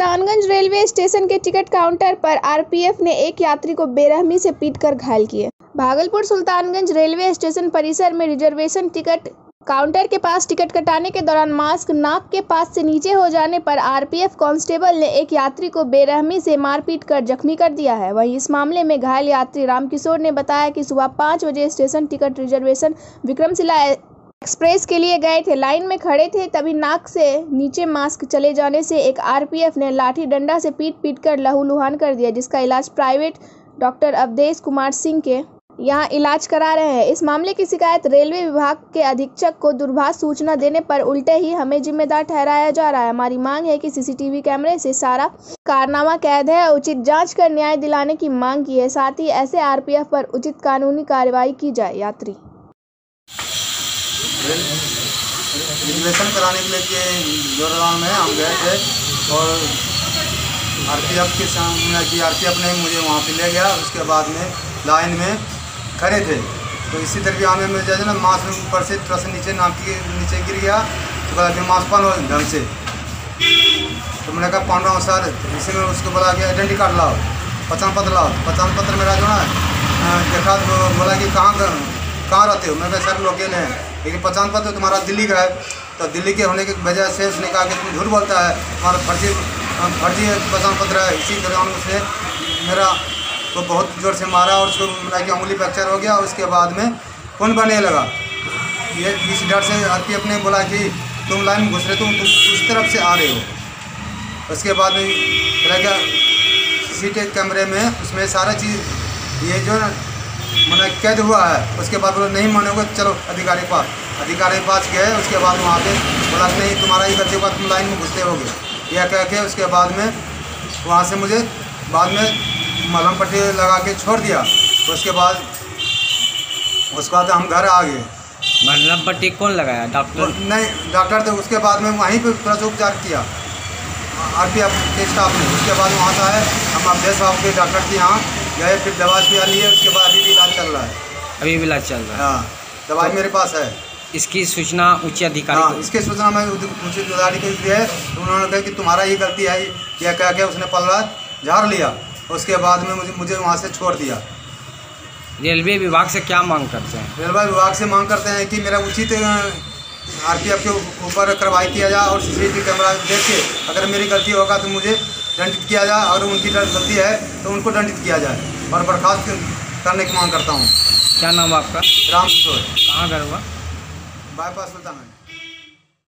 Sultanganj railway station के ticket counter पर RPF ने एक यात्री को बेरहमी से पीटकर घायल किए भागलपुर सुल्तानगंज रेलवे स्टेशन परिसर में रिजर्वेशन टिकट काउंटर के पास टिकट कटाने के दौरान मास्क नाक के पास से नीचे हो जाने पर आरपीएफ कांस्टेबल ने एक यात्री को बेरहमी से मारपीट कर जख्मी कर दिया है। वहीं इस मामले में घायल यात्री रामकिशोर ने बताया कि सुबह पाँच बजे station ticket reservation Vikramshila express के लिए गए थे। लाइन में खड़े थे, तभी नाक से नीचे मास्क चले जाने से एक आरपीएफ ने लाठी डंडा से पीट पीट कर लहूलुहान कर दिया, जिसका इलाज प्राइवेट डॉक्टर अवधेश कुमार सिंह के यहाँ इलाज करा रहे हैं। इस मामले की शिकायत रेलवे विभाग के अधीक्षक को दूरभाष सूचना देने पर उल्टे ही हमें जिम्मेदार ठहराया जा रहा है। हमारी मांग है कि सीसीटीवी कैमरे से सारा कारनामा, कैद है उचित जाँच कर न्याय दिलाने की मांग की है। साथ ही ऐसे आरपीएफ पर उचित कानूनी कार्रवाई की जाए। यात्री रिजर्वेशन कराने के लिए दौरान में हम गए थे और आरपीएफ के सामने की आरपीएफ ने मुझे वहाँ पे ले गया उसके बाद में लाइन में खड़े थे। तो इसी हमें मिल जाए ना मास्क ऊपर से थोड़ा सा नीचे नाक के नीचे गिर गया तो बोला कि मास्क पहनो ढंग से। तो मैंने कहा पहन रहा हूँ सर, इसी में उसको बोला कि आइडेंटी कार्ड लाओ, पहचान पत्र लाओ। पहचान पत्र मेरा जो है देखा तो बोला कि कहाँ कहाँ रहते हो? मैं सर लोकेल हैं। लेकिन पहचान पत्र तुम्हारा दिल्ली का है। तो दिल्ली के होने की वजह से उसने कहा कि तुम झूठ बोलता है। तुम्हारा फर्जी फर्जी पहचान पत्र है। इसी दौरान उसने मेरा को बहुत ज़ोर से मारा और उसको मेरा कि उंगली फ्रैक्चर हो गया और उसके बाद में खून बनने लगा। ये इस डर से आर पी ने बोला कि तुम लाइन घुस रहे तुम उस तरफ़ से आ रहे हो। उसके बाद में क्या सी कैमरे में उसमें सारा चीज़, ये जो मैंने कैद हुआ है। उसके बाद बोले नहीं मानोगे चलो अधिकारी पास। अधिकारी के पास गए उसके बाद वहाँ पे बोला नहीं तुम्हारा ही गलती हुआ तुम लाइन में घुसते होगे। यह कह के उसके बाद में वहाँ से मुझे बाद में मलहम पट्टी लगा के छोड़ दिया। तो उसके बाद उसके बाद हम घर आ गए। मलहम पट्टी कौन लगाया? डॉक्टर? नहीं डॉक्टर थे उसके बाद में वहीं पर थोड़ा उपचार किया। आर पी एफ़ के स्टाफ ने। उसके बाद वहाँ से आए हम अवधेश साहब के डॉक्टर के यहाँ गए फिर दवा भी लिए उसके बाद अभी भी इलाज चल रहा है। अभी भी इलाज चल रहा है। हाँ दवाई मेरे पास है। इसकी सूचना उच्च अधिकारी हाँ इसकी सूचना मैं उच्च अधिकारी को दी है तो उन्होंने कहा कि तुम्हारा ही गलती है या क्या क्या उसने पलड़ा झाड़ लिया उसके बाद में मुझे मुझे वहाँ से छोड़ दिया। रेलवे विभाग से क्या मांग करते हैं? रेलवे विभाग से मांग करते हैं कि मेरा उचित आरपीएफ के ऊपर कार्रवाई किया जाए और सीसीटीवी कैमरा देख। के अगर मेरी गलती होगा तो मुझे दंडित किया जाए अगर उनकी गलती है तो उनको दंडित किया जाए और बर्खास्त करने की मांग करता हूँ। क्या नाम आपका? राम किशोर। कहाँ घर हुआ? बाईपास सुल्तान